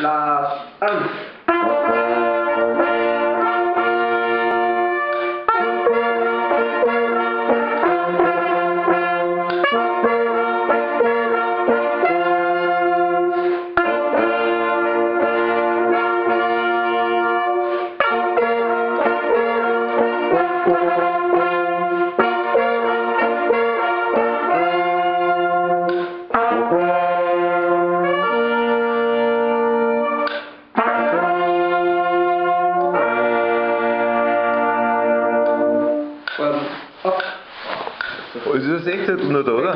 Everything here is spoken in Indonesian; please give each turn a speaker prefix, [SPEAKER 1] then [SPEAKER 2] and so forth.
[SPEAKER 1] Las un.
[SPEAKER 2] Okay. Also das ist echt halt da, oder?